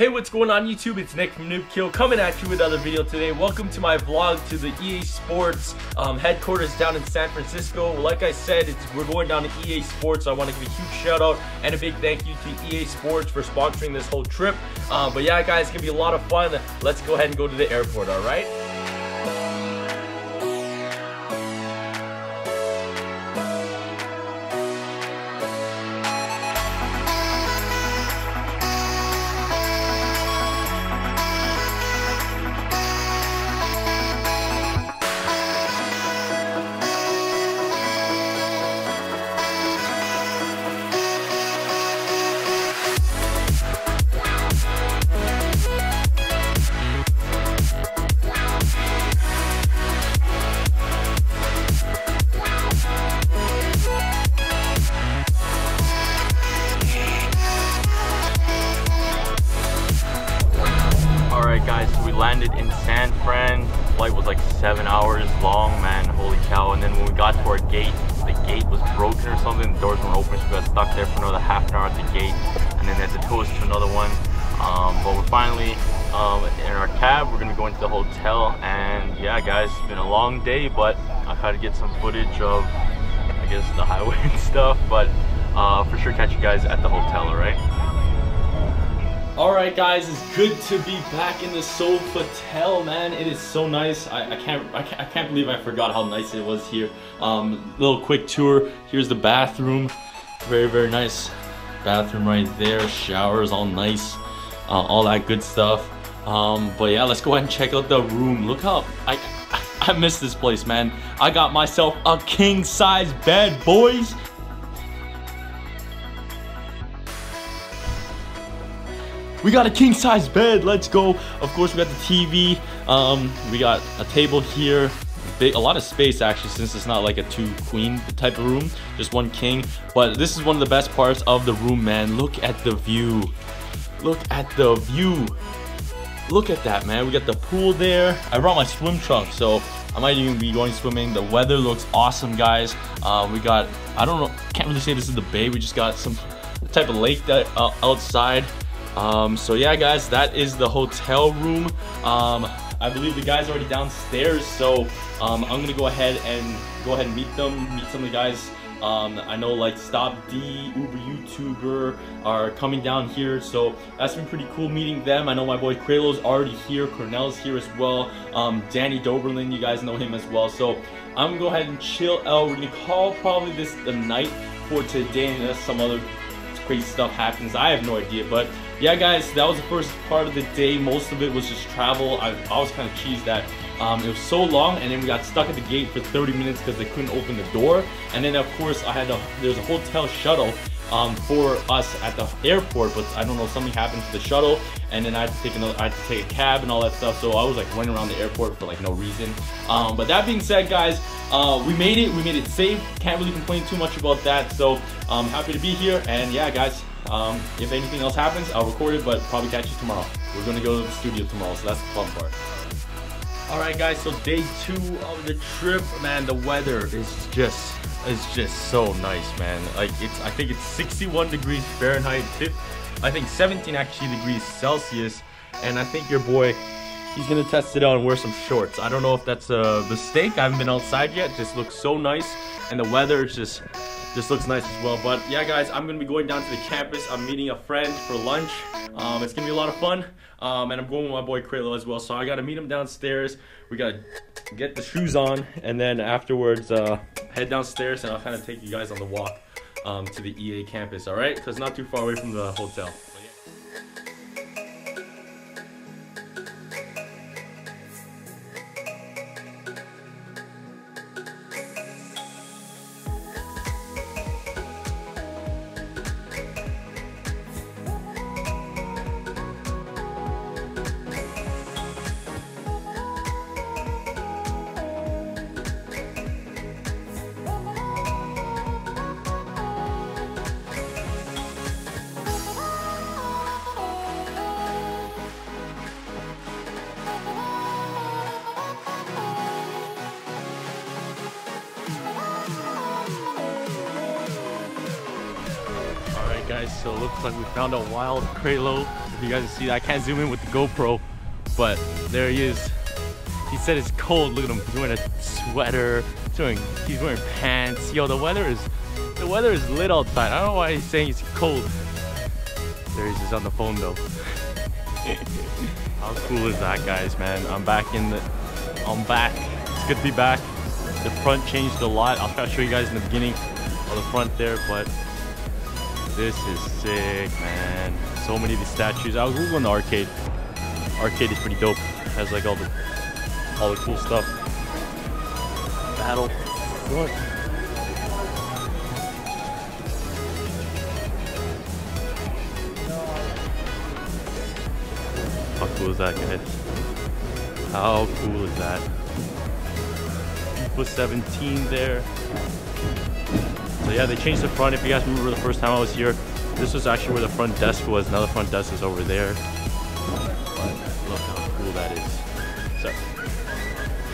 Hey, what's going on YouTube? It's Nick from Noobkill coming at you with another video today. Welcome to my vlog to the EA Sports um, headquarters down in San Francisco. Like I said, we're going down to EA Sports. So I want to give a huge shout out and a big thank you to EA Sports for sponsoring this whole trip. Uh, but yeah, guys, it's gonna be a lot of fun. Let's go ahead and go to the airport, all right? San Fran. Flight was like seven hours long, man. Holy cow. And then when we got to our gate, the gate was broken or something. The doors weren't open, so we got stuck there for another half an hour at the gate. And then had to us to another one. Um, but we're finally um, in our cab. We're gonna go into the hotel. And yeah, guys, it's been a long day, but I tried to get some footage of, I guess, the highway and stuff. But uh, for sure catch you guys at the hotel, alright? Alright guys, it's good to be back in the Sofitel, man. It is so nice. I, I, can't, I, can't, I can't believe I forgot how nice it was here. Um, little quick tour. Here's the bathroom. Very, very nice bathroom right there. Showers, all nice. Uh, all that good stuff. Um, but yeah, let's go ahead and check out the room. Look how I, I, I miss this place, man. I got myself a king size bed, boys. We got a king size bed. Let's go. Of course, we got the TV. Um, we got a table here. Big, a lot of space actually since it's not like a two queen type of room just one king. But this is one of the best parts of the room man. Look at the view. Look at the view. Look at that man. We got the pool there. I brought my swim trunk so i might even be going swimming. The weather looks awesome guys. Uh, we got i don't know can't really say this is the bay. We just got some type of lake that uh, outside um, so yeah, guys, that is the hotel room. Um, I believe the guys are already downstairs, so um, I'm gonna go ahead and go ahead and meet them, meet some of the guys. Um, I know like Stop D, Uber YouTuber are coming down here, so that's been pretty cool meeting them. I know my boy Kralo's already here, Cornell's here as well. Um, Danny Doberlin, you guys know him as well. So I'm gonna go ahead and chill out. We're gonna call probably this the night for today, unless some other crazy stuff happens. I have no idea, but yeah, guys, that was the first part of the day. Most of it was just travel. I, I was kind of cheesed that um, it was so long, and then we got stuck at the gate for 30 minutes because they couldn't open the door. And then, of course, I had a, there's a hotel shuttle um, for us at the airport, but I don't know, something happened to the shuttle, and then I had to take another, I had to take a cab and all that stuff. So I was like running around the airport for like no reason. Um, but that being said, guys, uh, we made it. We made it safe. Can't really complain too much about that. So I'm happy to be here. And yeah, guys, um, if anything else happens, I'll record it, but probably catch you tomorrow. We're gonna go to the studio tomorrow, so that's the fun part. All right, guys. So day two of the trip, man. The weather is just is just so nice, man. Like it's, I think it's 61 degrees Fahrenheit. I think 17 actually degrees Celsius, and I think your boy he's gonna test it out and wear some shorts. I don't know if that's a mistake. I haven't been outside yet. It just looks so nice, and the weather is just just looks nice as well. But yeah, guys, I'm gonna be going down to the campus. I'm meeting a friend for lunch. Um, it's gonna be a lot of fun. Um, and I'm going with my boy Kralo as well. So I gotta meet him downstairs. We gotta get the shoes on, and then afterwards uh, head downstairs, and I'll kind of take you guys on the walk um, to the EA campus. All right, because not too far away from the hotel. Guys, so it looks like we found a wild Kralo If You guys see that. I can't zoom in with the GoPro, but there he is. He said it's cold. Look at him. He's wearing a sweater. He's wearing, he's wearing pants. Yo, the weather is the weather is lit outside. I don't know why he's saying it's cold. There he is on the phone though. How cool is that, guys, man? I'm back in the... I'm back. It's good to be back. The front changed a lot. I'll try to show you guys in the beginning of the front there, but this is sick, man. So many of these statues. I was googling the arcade. Arcade is pretty dope. It has like all the all the cool stuff. Battle. What? How cool is that, guys? How cool is that? FIFA 17 there. So yeah, they changed the front. If you guys remember the first time I was here, this was actually where the front desk was. Now the front desk is over there. But look how cool that is. So.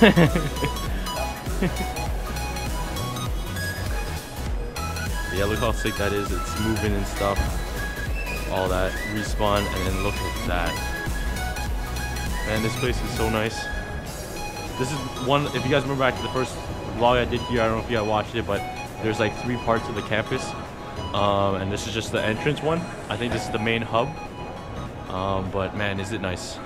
yeah, look how sick that is. It's moving and stuff. All that. Respawn, and then look at that. Man, this place is so nice. This is one, if you guys remember back to the first vlog I did here, I don't know if you guys watched it, but there's like three parts of the campus. Um, and this is just the entrance one. I think this is the main hub. Um, but man, is it nice.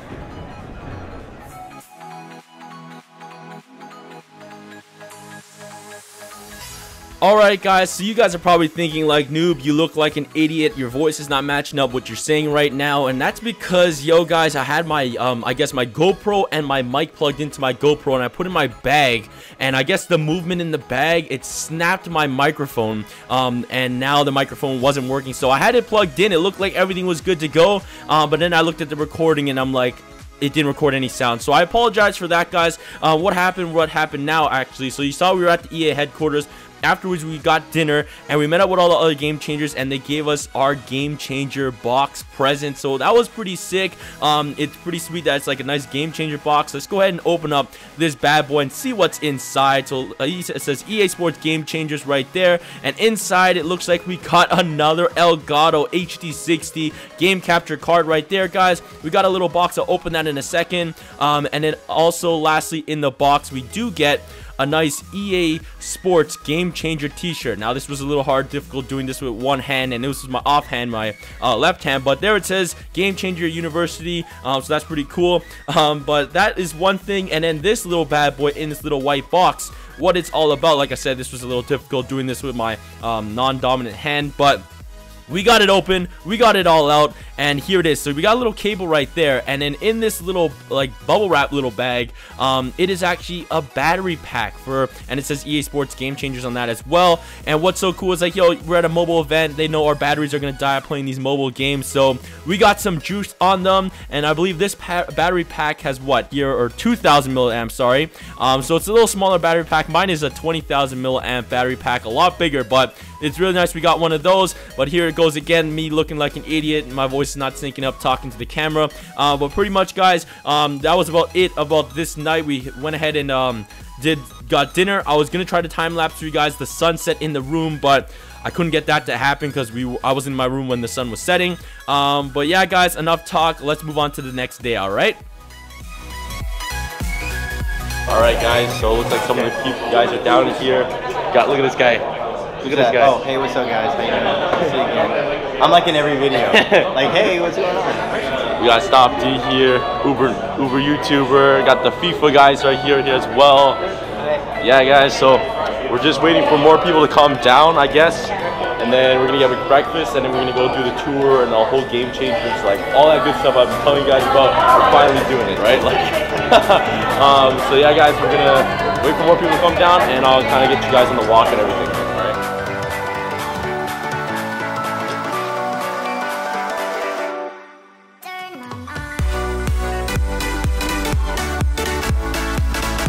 Alright guys, so you guys are probably thinking like, noob, you look like an idiot, your voice is not matching up what you're saying right now, and that's because, yo guys, I had my, um, I guess my GoPro and my mic plugged into my GoPro, and I put in my bag, and I guess the movement in the bag, it snapped my microphone, um, and now the microphone wasn't working, so I had it plugged in, it looked like everything was good to go, um, but then I looked at the recording, and I'm like, it didn't record any sound. So I apologize for that, guys. Uh, what happened, what happened now, actually. So you saw we were at the EA headquarters afterwards we got dinner and we met up with all the other game changers and they gave us our game changer box present. So that was pretty sick. Um it's pretty sweet that it's like a nice game changer box. Let's go ahead and open up this bad boy and see what's inside. So uh, it says ea sports game changers right there. And inside it looks like we got another elgato hd60 game capture card right there guys. We got a little box. I'll open that in a second. Um and then also lastly in the box we do get a nice EA Sports Game Changer t-shirt. Now, this was a little hard, difficult doing this with one hand, and this was my offhand, my uh, left hand, but there it says Game Changer University, um, so that's pretty cool. Um, but that is one thing, and then this little bad boy in this little white box, what it's all about. Like I said, this was a little difficult doing this with my um, non-dominant hand, but we got it open we got it all out and here it is. So we got a little cable right there. And then in this little like bubble wrap little bag um it is actually a battery pack for and it says ea sports game changers on that as well. And what's so cool is like yo we're at a mobile event. They know our batteries are gonna die playing these mobile games. So we got some juice on them. And i believe this pa battery pack has what here or 2000 milliamps sorry. Um so it's a little smaller battery pack. Mine is a 20000 milliamp battery pack a lot bigger but it's really nice we got one of those, but here it goes again, me looking like an idiot, and my voice is not syncing up talking to the camera. Uh, but pretty much, guys, um, that was about it about this night. We went ahead and um, did got dinner. I was gonna try to time lapse for you guys the sunset in the room, but I couldn't get that to happen because we I was in my room when the sun was setting. Um, but yeah, guys, enough talk. Let's move on to the next day. All right. All right, guys. So it looks like some of the guys are down here. Got look at this guy. Look at this guy. Oh, hey, what's up, guys? How you doing? See you again. I'm like in every video. like, hey, what's going on? We got Stop D here, Uber Uber YouTuber. Got the FIFA guys right here, here as well. Yeah, guys. So we're just waiting for more people to come down, I guess. And then we're gonna get a breakfast, and then we're gonna go do the tour and the whole game changers, like all that good stuff I've been telling you guys about. We're finally doing it, right? Like, um, so yeah, guys, we're gonna wait for more people to come down, and I'll kind of get you guys on the walk and everything.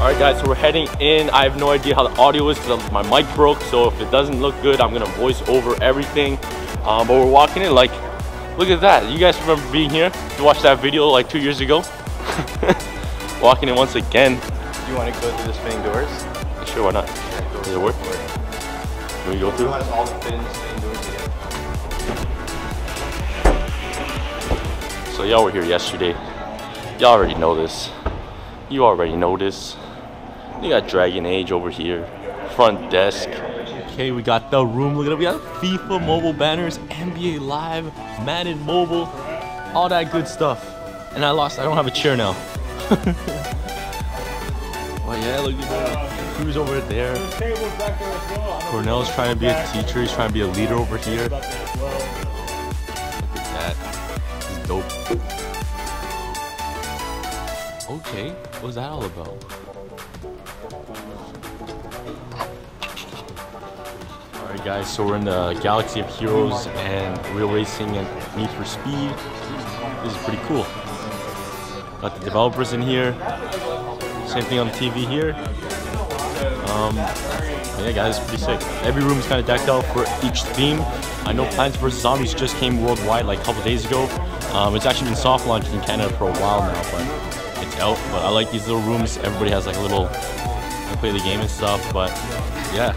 Alright guys, so we're heading in. I have no idea how the audio is because my mic broke. So if it doesn't look good, I'm gonna voice over everything. Um, but we're walking in like, look at that. You guys remember being here to watch that video like two years ago? walking in once again. Do you want to go through the spinning doors? Sure, why not? Does it work? Can we go through? want all to fit in the swing doors? So y'all were here yesterday. Y'all already know this. You already know this. You got Dragon Age over here. Front desk. Okay, we got the room. Look at it. We got FIFA mobile banners, NBA Live, Madden Mobile, all that good stuff. And I lost. I don't have a chair now. oh yeah, look at that. Who's over there? Cornell's trying to be a teacher. He's trying to be a leader over here. Look at that. This dope. Okay, what's that all about? Alright guys, so we're in the Galaxy of Heroes and Real Racing and Need for Speed. This is pretty cool. Got the developers in here. Same thing on the TV here. Um, yeah, guys, pretty sick. Every room is kind of decked out for each theme. I know Plants vs. Zombies just came worldwide like a couple days ago. Um, it's actually been soft launched in Canada for a while now, but it's out. But I like these little rooms. Everybody has like a little, play the game and stuff. But yeah,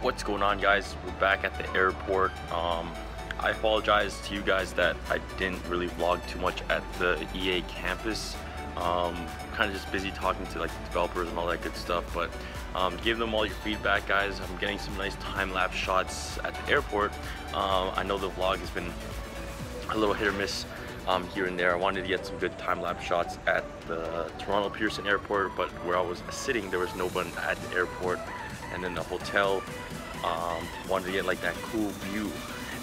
what's going on guys back at the airport um, I apologize to you guys that I didn't really vlog too much at the EA campus um, kind of just busy talking to like developers and all that good stuff but um, give them all your feedback guys I'm getting some nice time-lapse shots at the airport um, I know the vlog has been a little hit or miss um, here and there. I wanted to get some good time-lapse shots at the Toronto Pearson Airport, but where I was sitting, there was no one at the airport. And then the hotel, um, wanted to get like that cool view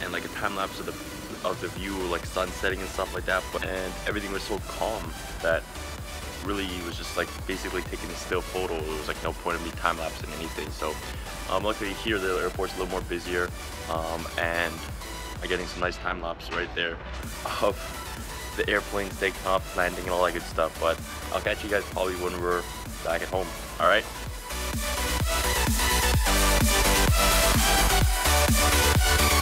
and like a time-lapse of the of the view, like sun setting and stuff like that. But and everything was so calm that really was just like basically taking a still photo. It was like no point of me time-lapsing anything. So um, luckily here the airport's a little more busier um, and I'm getting some nice time lapse right there of the airplanes taking off, landing, and all that good stuff. But I'll catch you guys probably when we're back at home. All right. Música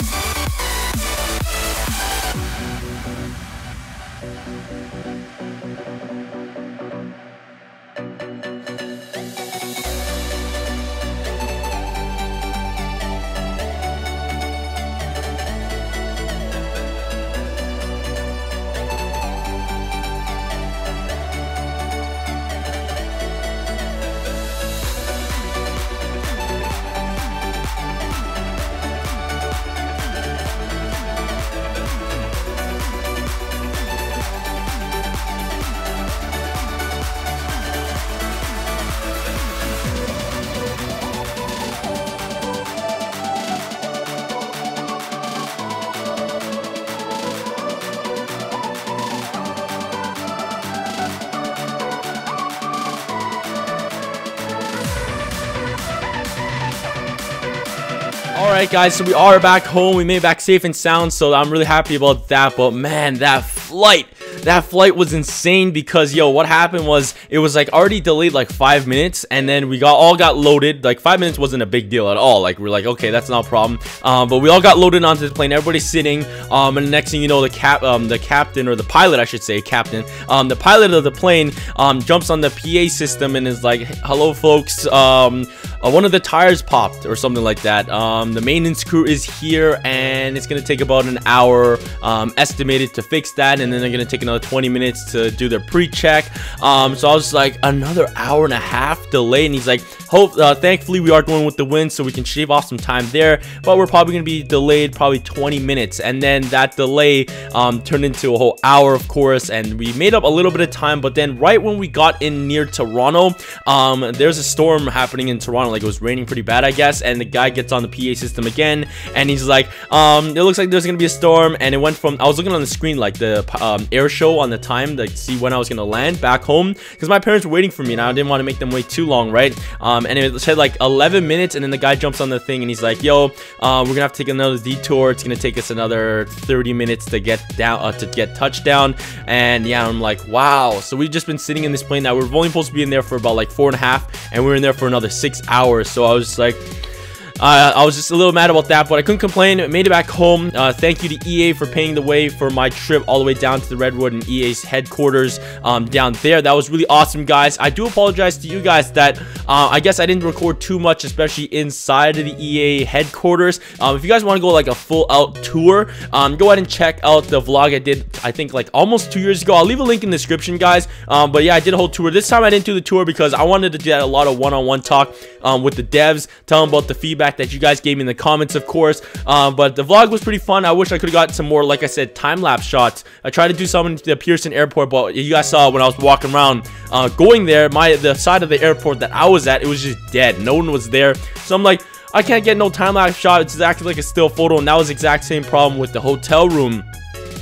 Alright guys, so we are back home. We made it back safe and sound, so I'm really happy about that. But man, that flight that flight was insane because yo what happened was it was like already delayed like five minutes and then we got all got loaded. Like five minutes wasn't a big deal at all. Like we're like okay that's not a problem. Um, but we all got loaded onto the plane. Everybody's sitting. Um, and the next thing you know the cap um, the captain or the pilot I should say captain um, the pilot of the plane um, jumps on the PA system and is like hello folks. Um, uh, one of the tires popped or something like that. Um, the maintenance crew is here and it's gonna take about an hour um, estimated to fix that and then they're gonna take another 20 minutes to do their pre-check. Um, so I was like another hour and a half delay. And he's like hope uh, thankfully we are going with the wind so we can shave off some time there. But we're probably gonna be delayed probably 20 minutes and then that delay um, turned into a whole hour of course and we made up a little bit of time. But then right when we got in near Toronto um, there's a storm happening in Toronto. Like it was raining pretty bad I guess and the guy gets on the PA system again and he's like um, it looks like there's gonna be a storm. And it went from I was looking on the screen like the um, air show on the time to see when I was gonna land back home because my parents were waiting for me and I didn't want to make them wait too long, right? Um, and it said like 11 minutes, and then the guy jumps on the thing and he's like, "Yo, uh, we're gonna have to take another detour. It's gonna take us another 30 minutes to get down uh, to get touchdown." And yeah, I'm like, "Wow!" So we've just been sitting in this plane now. We're only supposed to be in there for about like four and a half, and we we're in there for another six hours. So I was like. Uh, I was just a little mad about that, but I couldn't complain. Made it back home. Uh, thank you to EA for paying the way for my trip all the way down to the Redwood and EA's headquarters um, down there. That was really awesome, guys. I do apologize to you guys that uh, I guess I didn't record too much, especially inside of the EA headquarters. Um, if you guys want to go like a full out tour, um, go ahead and check out the vlog I did, I think like almost two years ago. I'll leave a link in the description, guys. Um, but yeah, I did a whole tour. This time I didn't do the tour because I wanted to get a lot of one-on-one -on -one talk um, with the devs, tell them about the feedback feedback that you guys gave me in the comments, of course. Um, but the vlog was pretty fun. I wish I could have got some more, like I said, time-lapse shots. I tried to do some in the Pearson Airport, but you guys saw when I was walking around uh, going there, my the side of the airport that I was at, it was just dead. No one was there. So I'm like, I can't get no time-lapse shot. It's acting like a still photo, and that was exact same problem with the hotel room.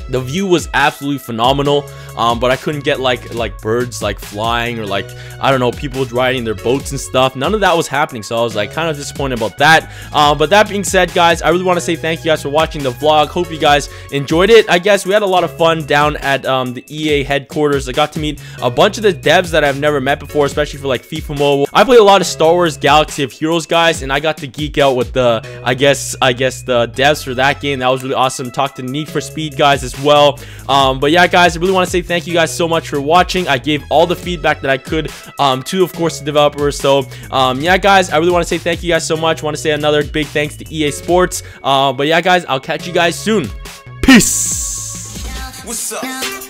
The view was absolutely phenomenal um, but I couldn't get like like birds like flying or like I don't know people riding their boats and stuff. None of that was happening, so I was like kind of disappointed about that. Um, but that being said, guys, I really want to say thank you guys for watching the vlog. Hope you guys enjoyed it. I guess we had a lot of fun down at um, the EA headquarters. I got to meet a bunch of the devs that I've never met before, especially for like FIFA Mobile. I play a lot of Star Wars Galaxy of Heroes, guys, and I got to geek out with the I guess I guess the devs for that game. That was really awesome. Talked to Need for Speed guys as well. Um, but yeah, guys, I really want to say thank you guys so much for watching. I gave all the feedback that I could um, to, of course, the developers. So, um, yeah, guys, I really want to say thank you guys so much. want to say another big thanks to EA Sports. Uh, but yeah, guys, I'll catch you guys soon. Peace. What's up?